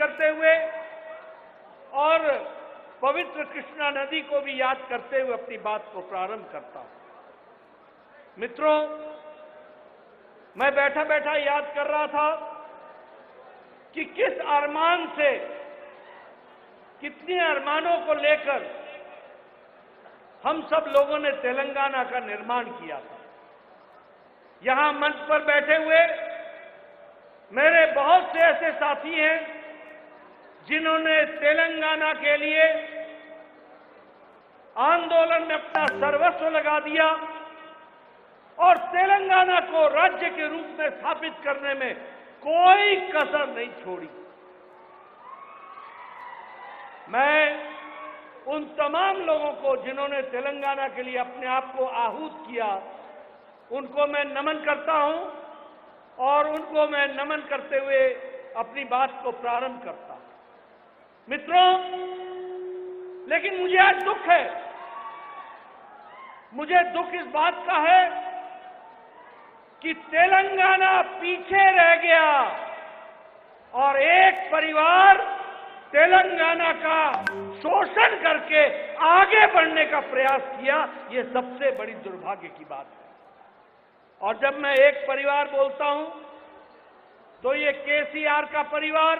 करते हुए और पवित्र कृष्णा नदी को भी याद करते हुए अपनी बात को प्रारंभ करता हूँ। मित्रों, मैं बैठा बैठा याद कर रहा था कि किस अरमान से, कितने अरमानों को लेकर हम सब लोगों ने तेलंगाना का निर्माण किया था। यहाँ मंच पर बैठे हुए मेरे बहुत से ऐसे साथी हैं जिन्होंने तेलंगाना के लिए आंदोलन में अपना सर्वस्व लगा दिया और तेलंगाना को राज्य के रूप में स्थापित करने में कोई कसर नहीं छोड़ी। मैं उन तमाम लोगों को जिन्होंने तेलंगाना के लिए अपने आप को आहूत किया, उनको मैं नमन करता हूँ और उनको मैं नमन करते हुए अपनी बात को प्रारंभ करता हूँ। मित्रों, लेकिन मुझे आज दुख है। मुझे दुख इस बात का है कि तेलंगाना पीछे रह गया और एक परिवार तेलंगाना का शोषण करके आगे बढ़ने का प्रयास किया, ये सबसे बड़ी दुर्भाग्य की बात है। और जब मैं एक परिवार बोलता हूँ तो ये केसीआर का परिवार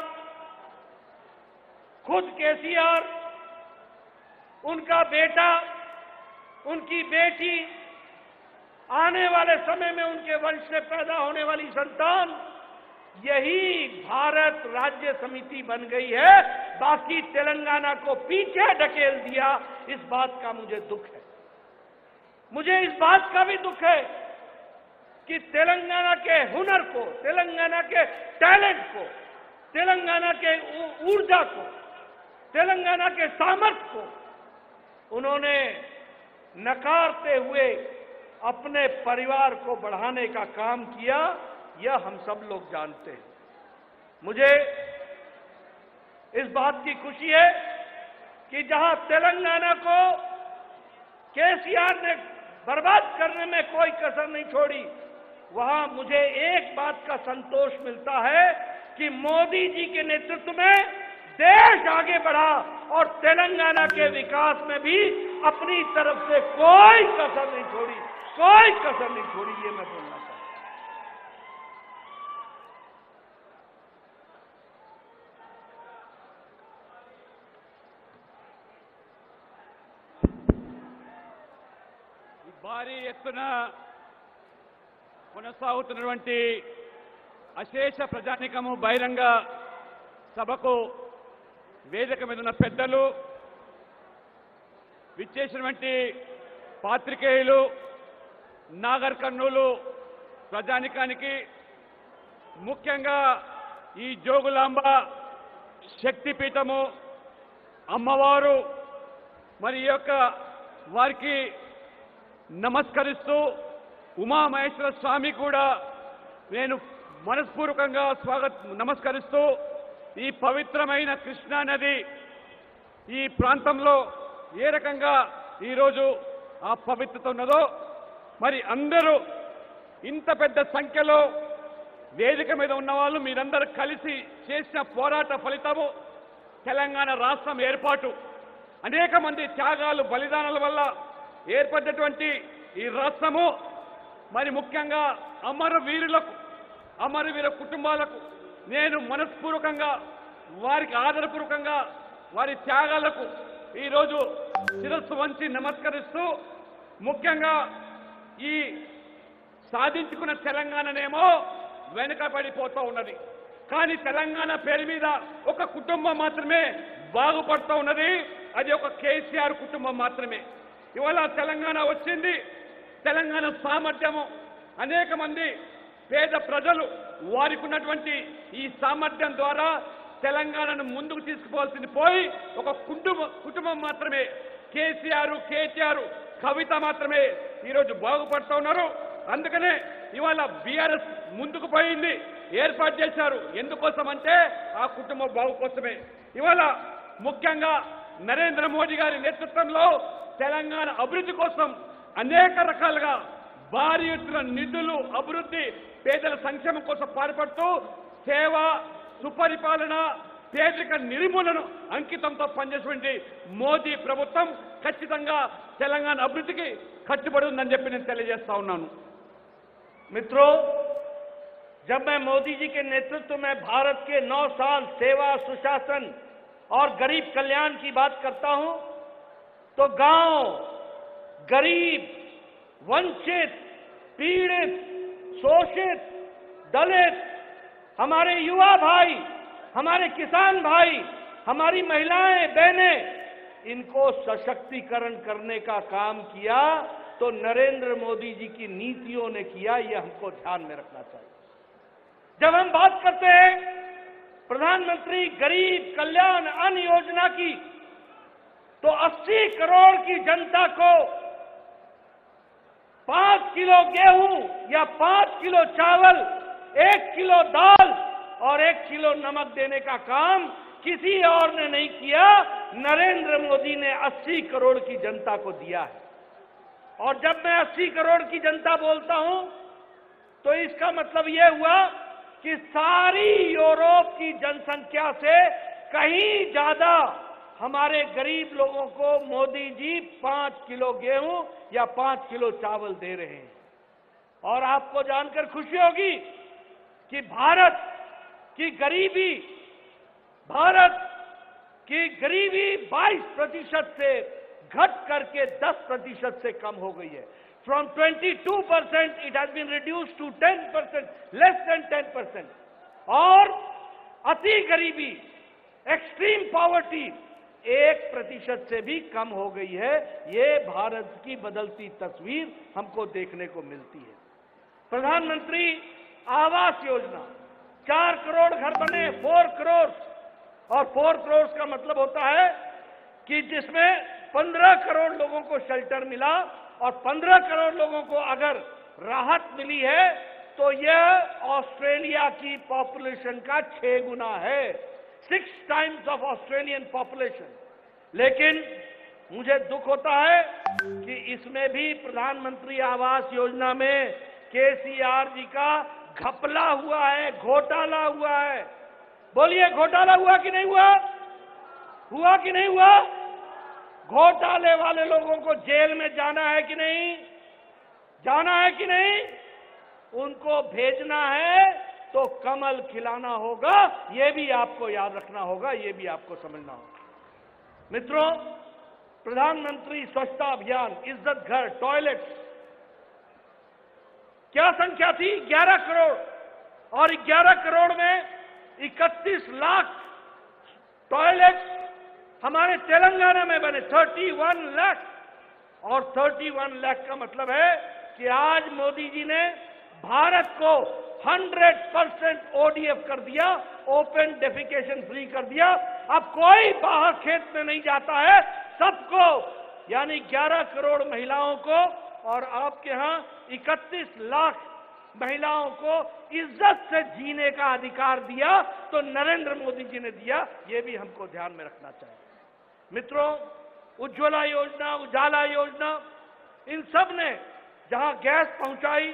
खुद केसीआर, उनका बेटा, उनकी बेटी, आने वाले समय में उनके वंश से पैदा होने वाली संतान, यही भारत राज्य समिति बन गई है। बाकी तेलंगाना को पीछे ढकेल दिया, इस बात का मुझे दुख है। मुझे इस बात का भी दुख है कि तेलंगाना के हुनर को, तेलंगाना के टैलेंट को, तेलंगाना के ऊर्जा को तेलंगाना के सामर्थ्य को उन्होंने नकारते हुए अपने परिवार को बढ़ाने का काम किया, यह हम सब लोग जानते हैं। मुझे इस बात की खुशी है कि जहाँ तेलंगाना को केसीआर ने बर्बाद करने में कोई कसर नहीं छोड़ी, वहाँ मुझे एक बात का संतोष मिलता है कि मोदी जी के नेतृत्व में देश आगे बढ़ा और तेलंगाना के विकास में भी अपनी तरफ से कोई कसर नहीं छोड़ी कोई कसर नहीं छोड़ी ये मैं बोलना चाहता భారీ ఎత్తున కొనసాగుతున్నటువంటి అశేష ప్రజానికము బహిరంగ సభకు వేదిక మీద ఉన్న పెద్దలు విచ్చేసినటువంటి పాత్రికేయులు నాగర్ కర్నూలు ప్రజానికానికి ముఖ్యంగా ఈ జోగులాంబ శక్తిపీఠము అమ్మవారు మరి ఈ యొక్క వారికి నమస్కరిస్తూ ఉమామహేశ్వర స్వామి కూడా నేను మనస్పూర్వకంగా స్వాగత్ నమస్కరిస్తూ ఈ పవిత్రమైన కృష్ణా నది ఈ ప్రాంతంలో ఏ రకంగా ఈరోజు ఆ పవిత్రత ఉన్నదో మరి అందరూ ఇంత పెద్ద సంఖ్యలో వేదిక మీద ఉన్న వాళ్ళు మీరందరూ కలిసి చేసిన పోరాట ఫలితము తెలంగాణ రాష్ట్రం ఏర్పాటు. అనేక మంది త్యాగాలు బలిదానాల వల్ల ఏర్పడినటువంటి ఈ రాష్ట్రము మరి ముఖ్యంగా అమరవీరులకు అమరవీర కుటుంబాలకు నేను మనస్పూర్వకంగా వారికి ఆదరపూర్వకంగా వారి త్యాగాలకు ఈరోజు శిరస్సు వంచి నమస్కరిస్తూ ముఖ్యంగా ఈ సాధించుకున్న తెలంగాణనేమో వెనుకబడిపోతూ ఉన్నది. కానీ తెలంగాణ పేరు మీద ఒక కుటుంబం మాత్రమే బాగుపడుతూ ఉన్నది. అది ఒక కేసీఆర్ కుటుంబం మాత్రమే. ఇవాళ తెలంగాణ వచ్చింది. తెలంగాణ సామర్థ్యము. అనేక మంది పేద ప్రజలు వారికి ఉన్నటువంటి ఈ సామర్థ్యం ద్వారా తెలంగాణను ముందుకు తీసుకుపోవాల్సింది పోయి ఒక కుటుంబం కుటుంబం మాత్రమే. కేసీఆర్ కేటీఆర్ కవిత మాత్రమే ఈరోజు బాగుపడుతూ ఉన్నారు. అందుకనే ఇవాళ బీఆర్ఎస్ ముందుకు పోయింది ఏర్పాటు చేశారు. ఎందుకోసం అంటే ఆ కుటుంబం బాగు కోసమే. ఇవాళ ముఖ్యంగా నరేంద్ర మోడీ గారి నేతృత్వంలో తెలంగాణ అభివృద్ధి కోసం అనేక రకాలుగా భారీ ఎత్తున నిధులు అభివృద్ధి పేదల సంక్షేమం కోసం పాటుపడుతూ సేవ సుపరిపాలన పేదరిక నిర్మూలన అంకితంతో పనిచేసినటువంటి మోదీ ప్రభుత్వం ఖచ్చితంగా తెలంగాణ అభివృద్ధికి కట్టుబడి ఉందని చెప్పి నేను తెలియజేస్తా ఉన్నాను मित्रों जब मैं मोदी जी के नेतृत्व में भारत के नौ साल सेवा सुशासन और गरीब कल्याण की बात करता हूं तो गांव गरीब वंचित, पीड़ित, शोषित, दलित, हमारे युवा भाई, हमारे किसान भाई, हमारी महिलाएँ, बहनें, इनको सशक्तिकरण करने का काम किया तो नरेंद्र मोदी जी की नीतियों ने किया, ये हमको ध्यान में रखना चाहिए। जब हम बात करते हैं प्रधानमंत्री गरीब कल्याण अन्न योजना की तो 80 करोड़ की जनता को पाँच किलो गेहूँ या पाँच किलो चावल, एक किलो दाल और एक किलो नमक देने का काम किसी और ने नहीं किया। नरेंद्र मोदी ने 80 करोड़ की जनता को दिया है। और जब मैं 80 करोड़ की जनता बोलता हूँ तो इसका मतलब यह हुआ कि सारी यूरोप की जनसंख्या से कहीं ज़्यादा हमारे गरीब लोगों को मोदी जी पाँच किलो गेहूँ या पाँच किलो चावल दे रहे हैं। और आपको जानकर खुशी होगी कि भारत की गरीबी, भारत की गरीबी 22 प्रतिशत से घट करके 10 प्रतिशत से कम हो गई है। From 22 percent it has been reduce to 10 percent less than 10 percent और अति गरीबी एक्सट्रीम पॉवर्टी एक प्रतिशत से भी कम हो गई है। ये भारत की बदलती तस्वीर हमको देखने को मिलती है। प्रधानमंत्री आवास योजना, चार करोड़ घर बने, फोर करोड़। और फोर करोड़ का मतलब होता है कि जिसमें पंद्रह करोड़ लोगों को शेल्टर मिला और पंद्रह करोड़ लोगों को अगर राहत मिली है तो यह ऑस्ट्रेलिया की पॉपुलेशन का छह गुना है। Six times of Australian population लेकिन मुझे दुख होता है कि इसमें भी प्रधानमंत्री आवास योजना में केसीआर जी का घपला हुआ है, घोटाला हुआ है। बोलिए, घोटाला हुआ कि नहीं हुआ? हुआ कि नहीं हुआ? घोटाले वाले लोगों को जेल में जाना है कि नहीं? जाना है कि नहीं? उनको भेजना है तो कमल खिलाना होगा, ये भी आपको याद रखना होगा, ये भी आपको समझना होगा। मित्रों, प्रधानमंत्री स्वच्छता अभियान, इज़्ज़त घर टॉयलेट क्या संख्या थी? 11 करोड़। और 11 करोड़ में 31 लाख टॉयलेट हमारे तेलंगाना में बने 31 लाख और 31 लाख का मतलब है कि आज मोदी जी ने भारत को 100 परसेंट ओडीएफ कर दिया, ओपन डेफिकेशन फ्री कर दिया। अब कोई बाहर खेत में नहीं जाता है। सबको, यानी 11 करोड़ महिलाओं को और आपके यहाँ 31 लाख महिलाओं को इज़्ज़त से जीने का अधिकार दिया तो नरेंद्र मोदी जी ने दिया। ये भी हमको ध्यान में रखना चाहिए। मित्रों, उज्ज्वला योजना, उजाला योजना, इन सबने जहाँ गैस पहुंचाई